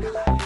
Kül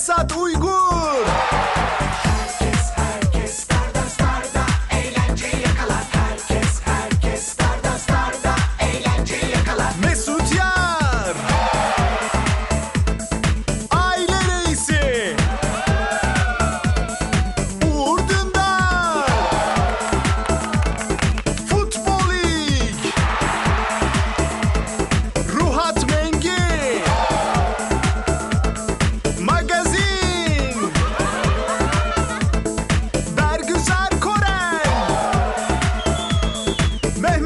aniversário do Igor!